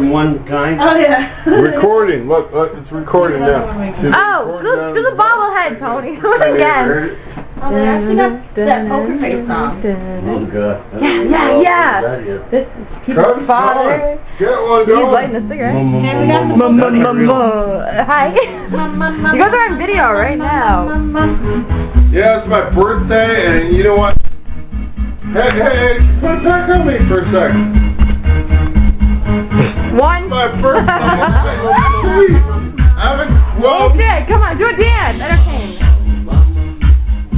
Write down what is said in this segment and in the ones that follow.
one time. Oh yeah. recording. Look, look, it's recording now. Oh, See, Oh, recording do, do the bobblehead, Tony. Do it again. there it- Oh, they actually got that poker face song. Oh god. Yeah, yeah, yeah. This is Grab people's father. Get one He's going. lighting a cigarette. And we got the. Hi. You guys are on video right now. Yeah, it's my birthday, and you know what? Hey, hey, hey, put it back on me for a second. One. My birthday. Jeez. I have a quote. Okay, come on, do a dance. Entertain.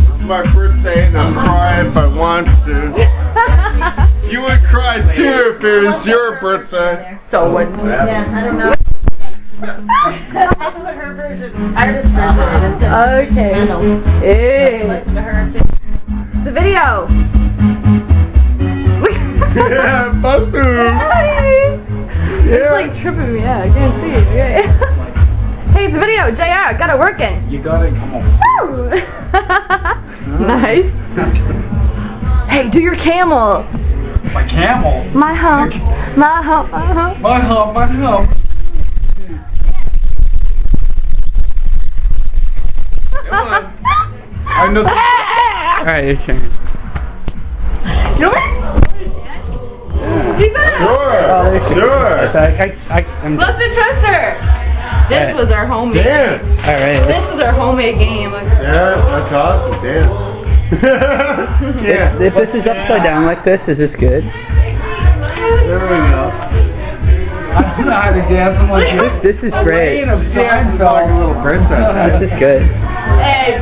It's my birthday, and I'm crying if I want to. You would cry too if it was your birthday. So what? Yeah, I don't know. I put her version, artist version instead of Okay. Hey. Listen to her too. It's a video. Yeah, bust move. It's like tripping me out. I can't see it. Okay. hey, it's a video. JR, got it working. You got it. come on. Woo! nice. Hey, do your camel. My camel. My hump. My hump. My hump. My hump, my hump. Come on. I know. Alright, your turn. You know what? He's on. Sure. Sure. I, I, I, I'm, Let's do Twister. This Alright. was our homemade. Dance. alright. This was our homemade game. Like, Yeah, that's awesome. Dance. yeah. If this is upside down like this, is this good? There we go. I don't know how to dance. I'm like This this is great. Queen of Dance is like a little princess. This is good. hey,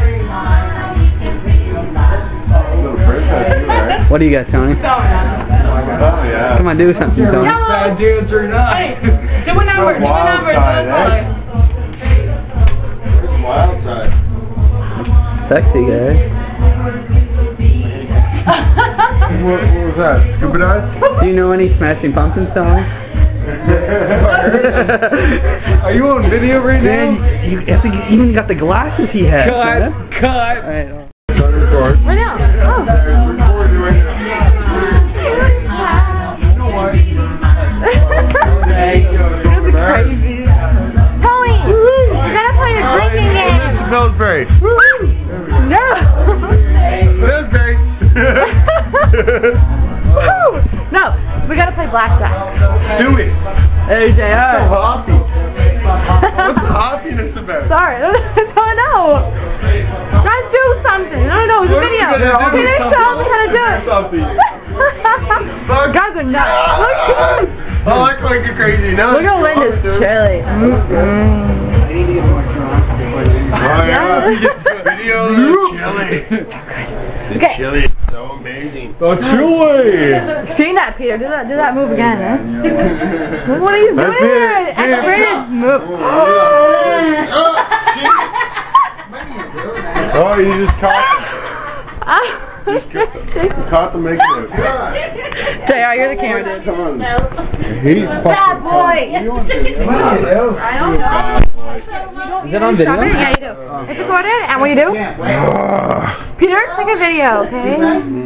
Little princess, you right? What do you got, Tony? so nice. Oh yeah. Come on, do something, Tony. Come Bad on. dance or not. Hey, do a number. Do a wild number. side, Do a eh? number. It's wild side. Sexy, guys. What, what was that? Scuba dive? Do you know any Smashing Pumpkin songs? Are you on video right Man, now? you, you, I think you even got the glasses he has. man. Cut, blackjack. Do it. Hey, So JR. happy. What's the happiness about? Sorry, I don't know. Guys, do something. I don't know. It's a What are video. gonna do? Finish up. We gotta do Do it. something. Fuck. Guys are nuts. Look, I like like you're crazy. No. look how Linda's chilly. Mm-mm. Oh yeah. Video of the chili. So good. Okay, Chili is so amazing. The chili. you seen that, Peter? Do that. Do that move again. Huh? Look what he's doing Peter, here. X-rated move. Oh, you just caught just ca- caught the making of it. JR, you're the camera dude. Ton. No. He Bad boy. I don't know. Is it on Stop it? video? Yeah, you do. It's recorded, and what do you do? Peter, take a video, okay?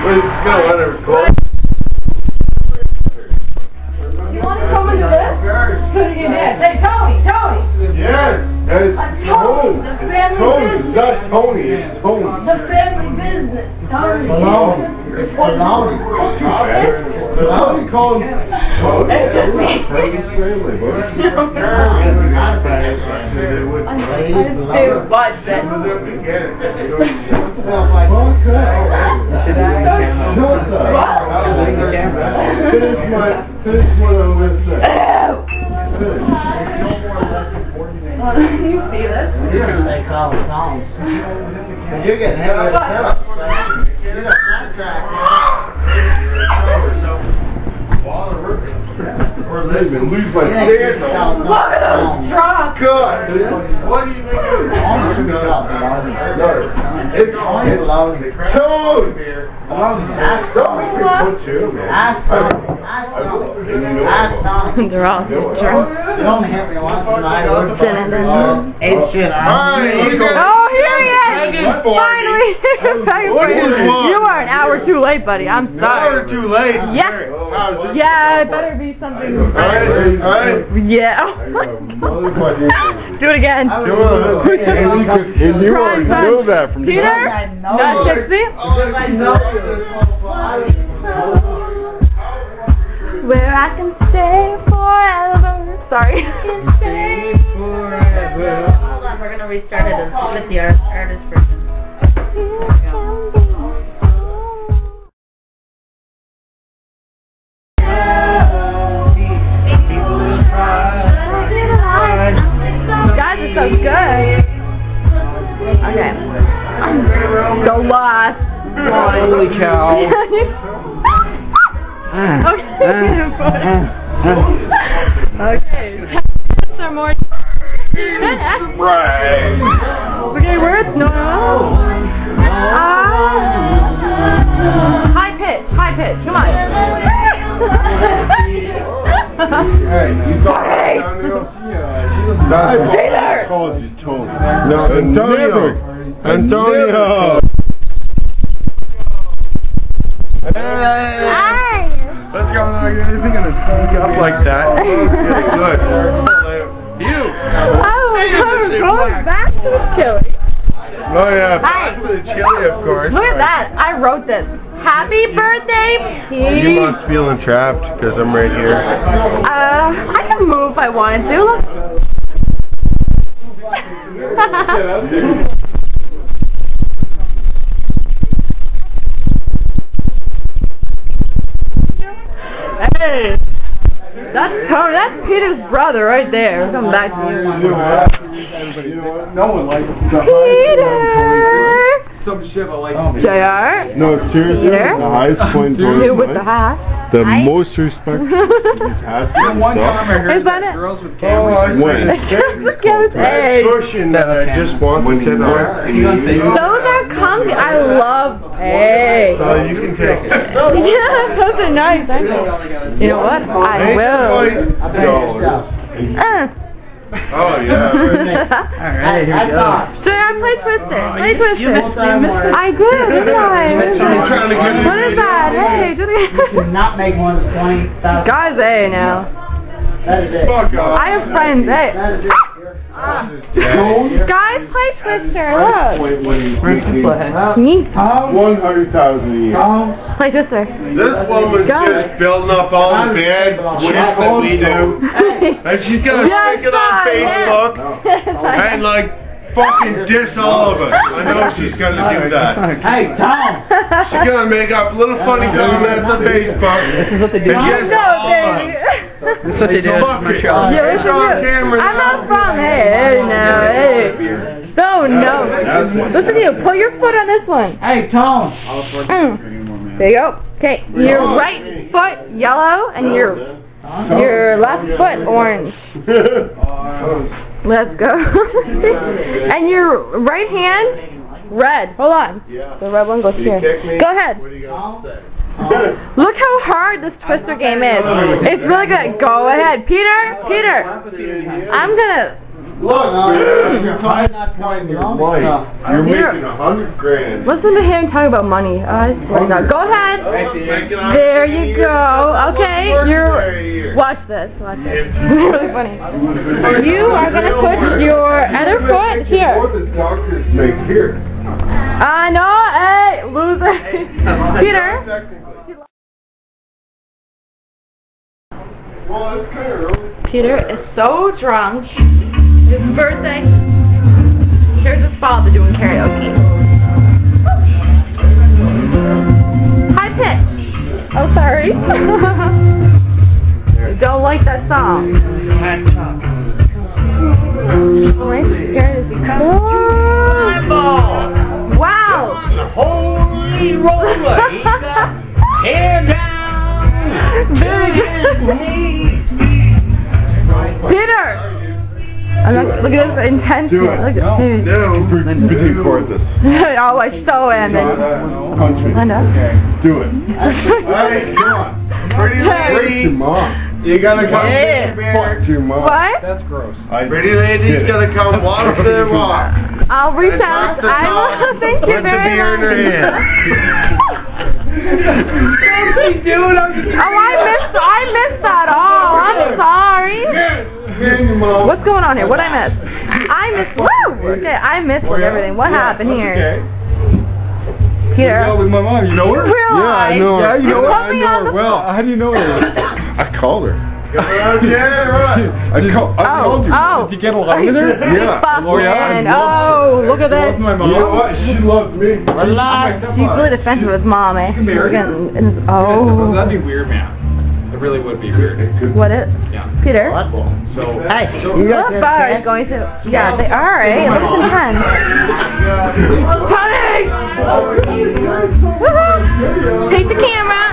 We're just gonna let it record. You want to come into this? So you can dance. Hey, Tony, Tony. Yes, it's Tony. It's Tony. It's not Tony. It's Tony. The family business. Tony. It's Tony. Tony called. It's just me. Say. you see this? You you're getting heavy. You're a contract. Or listen, lose my sandals. Look at those drunk. Good. What do you think it is? It's, it's toads. Don't make me put you, man. Ask Tom. Ask Tom. Ask Tom. They're all too drunk. You don't hit me once tonight. You guys. Oh, here he is! For Finally! Begging What for you. You are an hour too late, buddy. I'm Hour sorry. too late. Yeah. How's this? Yeah, it better be something. Alright, alright. Yeah. Do it again. Come on. And you, could, and already know that from Peter? Not it. Dixie? Because I know this Where I can stay forever. Sorry. Hold on, we're gonna restart it as- with the art- artist version. You guys are so good. Okay. The last one. Holy cow. okay. Okay. Ten or more. Hey, you thought Antonio? That's I called you, Tony. No, Antonio. Antonio. Hey. Let's go. Anything gonna sneak up like that? Good. You. Oh, we're going back to this chili. Oh yeah, back to the chili, of course. Look at that. I wrote this. Happy birthday, Pete. You must feel entrapped because I'm right here. Uh, I can move if I wanted to. Look. hey, that's Tony. That's Peter's brother right there. We're coming back to you. No one likes the Peter. Some shit I like. Jr. No, seriously, Peter? the highest point in Two with Tony's the life, hat. the most respect he's had for One time I heard Is that that it? girls with Oh, cameras. I when? Hey, Cushion that I just want to sit on. You on Facebook? those are comfy. I love. Hey. Uh, you can take it. Yeah, those are nice, aren't they? You know what? I will. Dollars. Uh. Oh yeah. Alright, here we go. JR, play Twister. Oh, play You Twister. missed. You missed it. I did, didn't I? I'm trying to get What is that? Hey, do it Do again. not make one of the 20,000. Guys, hey now. That is it. Fuck off. I have friends, hey. That is it. Guys, play Twister. Look. Where's the play? Neat. Tom, One hundred thousand a year. Play Twister. This woman's Go. just building up all the bad shit that we do, and she's gonna Yes, stick it on son, Facebook and like fucking diss all of us. I know she's gonna do that. hey, Tom. She's gonna make up little funny comments on Facebook. This is what they do. And yes, No, all of us. This is what they do in Fuck it. Montreal. Yeah, It's on you. camera I'm not from. Hey, hey, now, hey. So no. Listen to you. Put your foot on this one. Hey, Tom. Mm. There you go. Okay, your right foot yellow and your your left foot orange. Let's go. and your right hand red. Hold on. Yeah. The red one goes You here. kick me? Go ahead. What do you got to say? Look how hard this twister game is. It's really good. Go ahead, Peter. Peter. I'm gonna. Look, You're probably not telling me all you're making a hundred grand. Listen to him talk about money. Oh, I swear to God. Go ahead. There you go. Okay, you're- one birthday a year. Watch this. Watch this. It's really funny. You are gonna put your other foot What here. Uh, the doctors make here? I know. Hey, loser. Peter. Well, it's kind of early. Peter is so drunk. His birthday. Here's his father doing karaoke. High pitch. Oh, sorry. Don't like that song. Oh, my skirt is so holy roller. He got hair down to his knees. Peter. Look, at this intensity. Look at no, dude. No. Record this. oh, I so am. Uh. I know. Okay. Do it. Come on. Pretty, pretty mom. You gotta come Yeah. get your beer. Fuck your mom. What? That's gross. I Pretty lady's gonna come walk the walk. I'll reach Talk out. the I talk. will. Thank you With the very beer in her much. hand. Dude, I'm Oh, I missed. I missed that all. I'm sorry. Man. What's going on here? What I missed? I missed. Woo! Okay, I missed like everything. What happened That's here? okay. Peter. Yeah, with my mom. You know her? Real Yeah, I know her. Yeah, you know her? I know her well. How do you know her? I called her. Yeah, right. I, call, I Oh, called you. oh. Did you get along with her? Yeah. Fucking. Oh, yeah, I'd Oh, look at Loves this. my mom. You know what? She loved me. Relax. She's really defensive of his mom, eh? married? Look at- and it's- Yes, Oh. That'd be weird, man. It really would be weird. What it? Yeah. Peter? So, Hey, What bar is going to? Yeah, they are, eh? Look at the pen. Tony! Woohoo! Take the camera.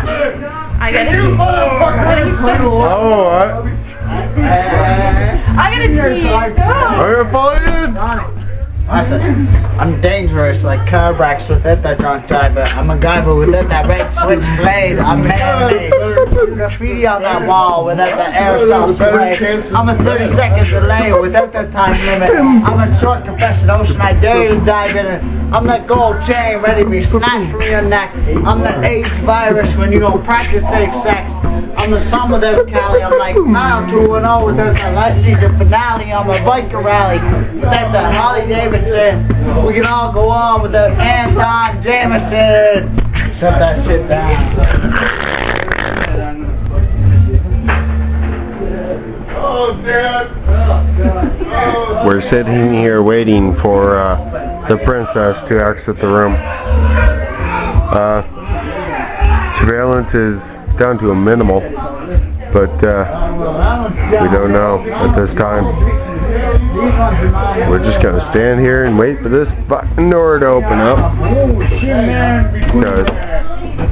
I got it. Oh, I, oh. I got a pee. I'm gonna follow you. Listen, I'm dangerous like car wrecks with it, that drunk driver. I'm a MacGyver with it, that red switchblade. I'm man-made. Graffiti on that wall without the aerosol spray. I'm a 30 second delay without that time limit. I'm a short confession ocean, I dare you to dive in it. I'm that gold chain ready to be snatched from your neck. I'm the AIDS virus when you don't practice safe sex. I'm the sun without Cali. I'm like mile 2 and 0 without that last season finale. I'm a biker rally without the Harley Davidson. We can all go on without Anton Jameson. Shut that shit down. We're sitting here waiting for uh, the princess to exit the room. Uh, surveillance is down to a minimal, but uh, we don't know at this time. We're just gonna stand here and wait for this fucking door to open up. Because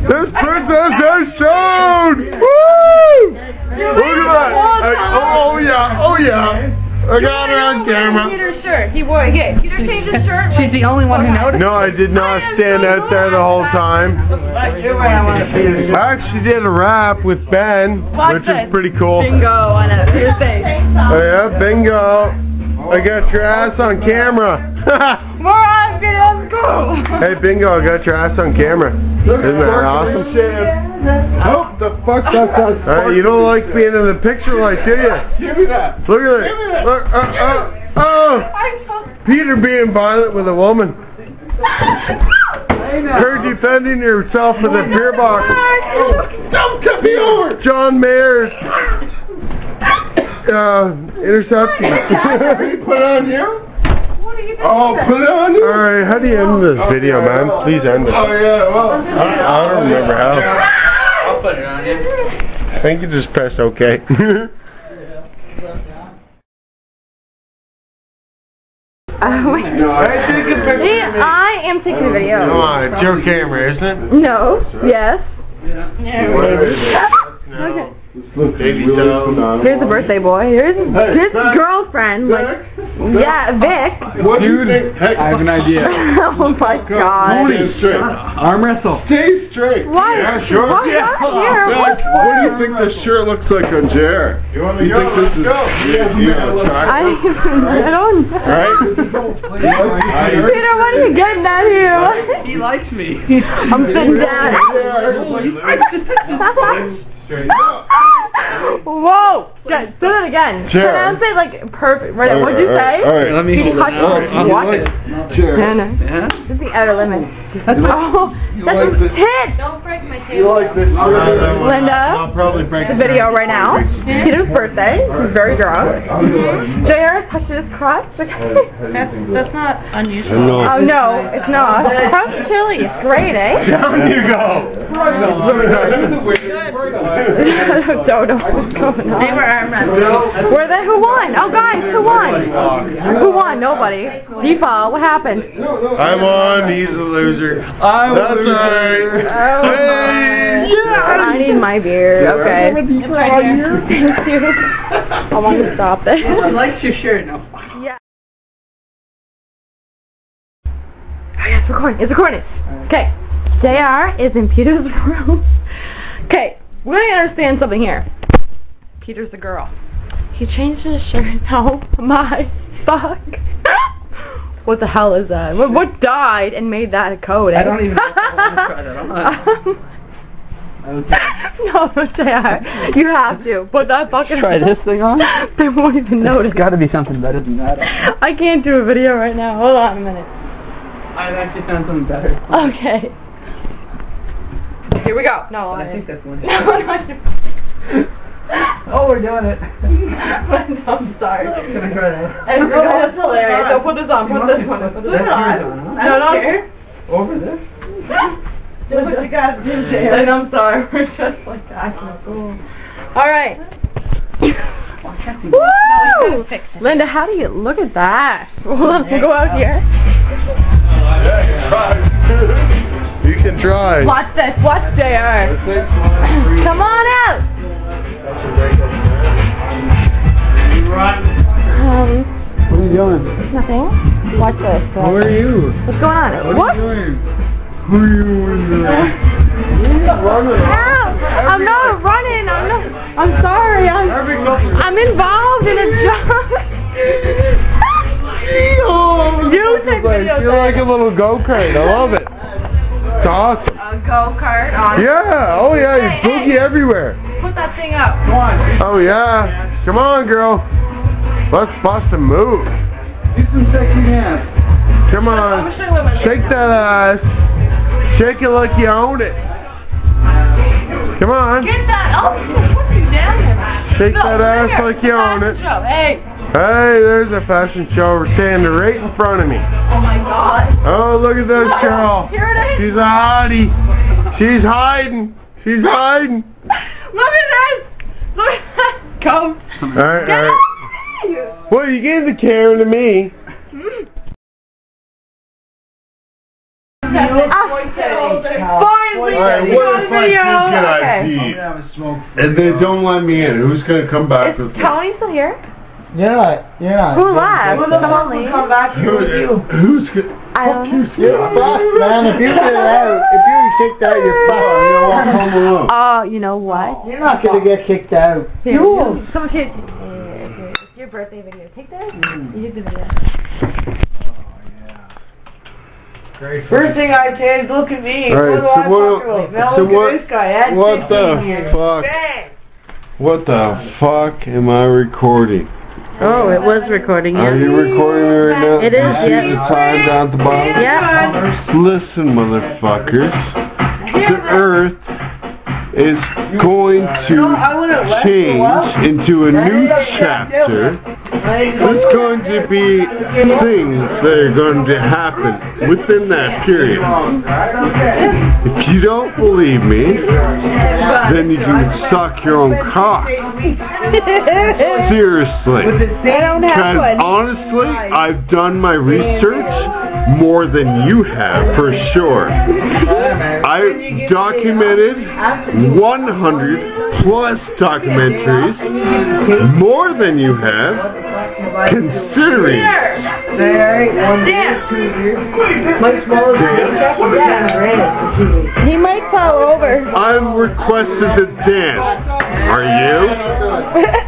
this princess has shown! Woo! Look at that! I- oh yeah, oh yeah! I got her on camera. Peter's shirt. He wore it. Yeah, Peter changed his shirt. She's the only one who noticed. No, I did not stand out there the whole time. Fuck you, man. I want to feel shit. I actually did a rap with Ben, Watch which this. is pretty cool. Bingo on it. Peter's face. Oh yeah, bingo! I got your ass on camera. More on go. hey, bingo! I got your ass on camera. Isn't that awesome? Oh, the fuck that's us. Uh, you don't like being in the picture light, do you? Give me that. Look at it. Look, uh, uh, oh, Peter being violent with a woman. Her defending herself with a beer box. Don't tip me over. John Mayer uh, intercepting. Put on you? Oh, put it on you. All right, how do you end this video, man? Please end it. Oh, yeah, well. I, I don't remember how. I'll put it on you. I think you just pressed OK. Oh, wait. I take a picture. Yeah, I am taking a Come video. on, it's your camera, isn't it? No. Yes. No. Baby so. Here's a birthday boy. Here's his, here's his girlfriend. Like, yeah, Vic. What do you Dude, think? I have an idea. oh my god. Stay straight. Arm wrestle. Stay straight. Why? Yeah, sure. Why not here? Vic, What's what do you think this shirt looks like on Jared? You, think this is you, you I, attractive? I don't know. Right? Peter, what are you getting at here? He likes me. I'm sitting down. I just Whoa! Good. Say that again. Jared. Pronounce it like perfect. Right. What'd you say? All right. Let me You touched You what? like Jared? Dana. Yeah. This is the outer limits. Oh, that's his tit. Don't break my You like this shirt? Linda. I'll probably break It's a video right now. Peter's birthday. He's very drunk. JR is touching his crotch. That's that's not unusual. oh no, it's not. How's the chili? It's great, eh? Down you go. It's really good. Don't don't know what's going on. They were arm wrestling. Were they? Who won? Oh, guys, who won? Who won? Nobody. Default. What happened? I won. He's a loser. I That's right. Oh, hey, yeah. I need my beer. Okay. It's right here. Thank you. I want to stop this. She likes your shirt. No. Yeah. Oh, yeah, it's recording. It's recording. Okay. JR is in Peter's room. okay, we're gonna understand something here. Peter's a girl. He changed his shirt. Oh my fuck. What the hell is that? What, what died and made that a code? eh? I don't even know if I want to try that on. Okay. no, JR. You have to. Put that fucking. Try this thing on? They won't even notice. There's got to be something better than that. I can't do a video right now. Hold on a minute. I've actually found something better. Okay. Here we go. No, I I think that's one. No, Oh, we're doing it. I'm sorry. Can I try that? And that's hilarious. So put this on. Put this one. Put this That's on. on, huh? No, no. Over this? Do what you gotta do there. And I'm sorry. We're just like acting a fool. All right. Why can't Woo! Fix it. Linda, how do you look at that? We'll, we'll go out here. You can try. Watch this. Watch JR. Come on out. Um, What are you doing? nothing. Watch this. Who are you? What's going on? What are you doing? Who are you in there? Ow! I'm not running. I'm not. I'm sorry. I'm. I'm involved in a job. you take videos. You're like a little go kart. I love it. It's awesome. A go kart on. Yeah. Oh yeah. You Hey, boogie hey. everywhere. That thing up. Oh yeah. Come on, girl. Let's bust a move. Do some sexy dance. Come on. you what Shake that ass. Shake it like you own it. Come on. Get that. Oh, put me down there. Shake No, that ass here. like you own it. Show. Hey. Hey, there's a fashion show. We're standing right in front of me. Oh my God. Oh, look at this girl. Here it is. She's a hottie. She's hiding. She's hiding. Look at at that coat. All right, all right. Well, you gave the camera to me. Finally, All right, she what got if a I do video. get Okay. ID? have a smoke. And they don't let me in. Who's gonna come back Is with me? Tony still here? Yeah, yeah. Who left? Who the Someone leave? Come back here with you. Who's gonna? I don't know. You're fucked, man. If you get out, if you get kicked out, you're fucked. Home alone. Oh, you know what? You're not gonna get kicked out. Here, you. Someone here. It's your, it's your birthday video. Take this. Mm. You take the video. First thing I say is look at me. All right, what do so I what- fuck like? Now so look what- at this guy. I what the years. fuck? Bang! What the fuck am I recording? Oh, it was recording, Yeah. Are you recording me right now? It Do you see yeah. the time down at the bottom? Yeah. Listen, motherfuckers. The Earth is going to change into a new chapter. There's going to be things that are going to happen within that period. If you don't believe me, then you can suck your own cock. Seriously. I don't have Because honestly, I've done my research more than you have, for sure. I documented 100 plus documentaries, more than you have, considering this. Say, alright, one day. My smallest paycheck was fall over. I'm requested to dance. Are you?